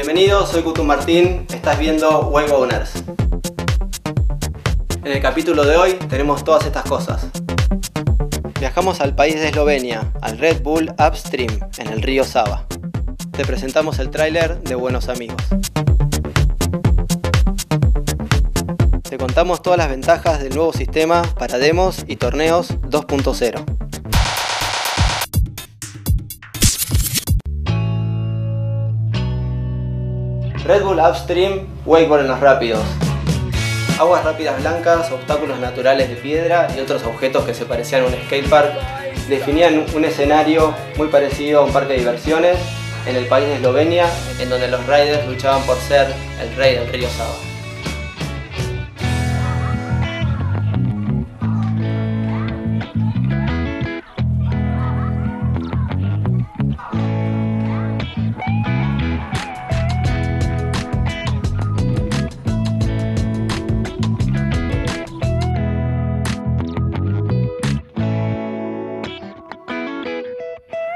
Bienvenidos, soy Kutu Martín, estás viendo Wave Owners. En el capítulo de hoy tenemos todas estas cosas. Viajamos al país de Eslovenia, al Red Bull Upstream, en el río Sava. Te presentamos el tráiler de Buenos Amigos. Te contamos todas las ventajas del nuevo sistema para demos y torneos 2.0. Red Bull Upstream, wakeboard en los rápidos. Aguas rápidas blancas, obstáculos naturales de piedra y otros objetos que se parecían a un skatepark definían un escenario muy parecido a un parque de diversiones en el país de Eslovenia, en donde los riders luchaban por ser el rey del río Sava.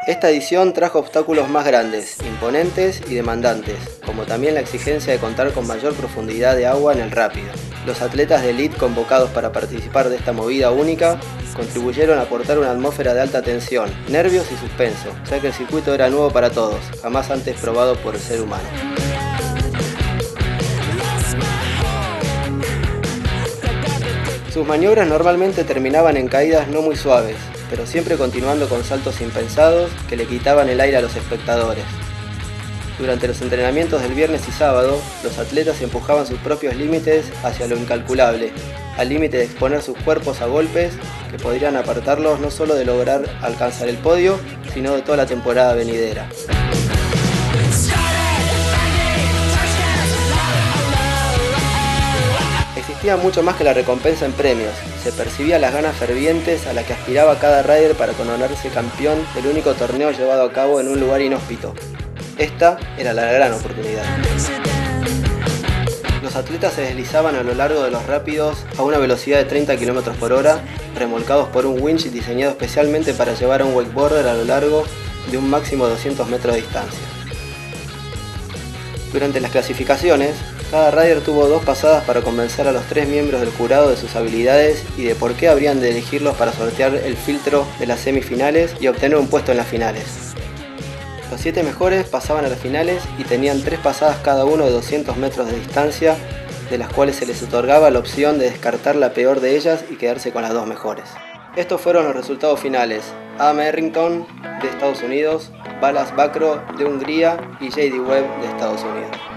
Esta edición trajo obstáculos más grandes, imponentes y demandantes, como también la exigencia de contar con mayor profundidad de agua en el rápido. Los atletas de elite convocados para participar de esta movida única contribuyeron a aportar una atmósfera de alta tensión, nervios y suspenso, ya que el circuito era nuevo para todos, jamás antes probado por el ser humano. Sus maniobras normalmente terminaban en caídas no muy suaves, pero siempre continuando con saltos impensados que le quitaban el aire a los espectadores. Durante los entrenamientos del viernes y sábado, los atletas empujaban sus propios límites hacia lo incalculable, al límite de exponer sus cuerpos a golpes que podrían apartarlos no solo de lograr alcanzar el podio, sino de toda la temporada venidera. Mucho más que la recompensa en premios, se percibía las ganas fervientes a las que aspiraba cada rider para coronarse campeón del único torneo llevado a cabo en un lugar inhóspito. Esta era la gran oportunidad. Los atletas se deslizaban a lo largo de los rápidos a una velocidad de 30 km por hora, remolcados por un winch diseñado especialmente para llevar a un wakeboarder a lo largo de un máximo de 200 metros de distancia. Durante las clasificaciones, cada rider tuvo dos pasadas para convencer a los tres miembros del jurado de sus habilidades y de por qué habrían de elegirlos para sortear el filtro de las semifinales y obtener un puesto en las finales. Los siete mejores pasaban a las finales y tenían tres pasadas cada uno de 200 metros de distancia, de las cuales se les otorgaba la opción de descartar la peor de ellas y quedarse con las dos mejores. Estos fueron los resultados finales. Adam Errington de Estados Unidos, Balas Bakro de Hungría y JD Webb de Estados Unidos.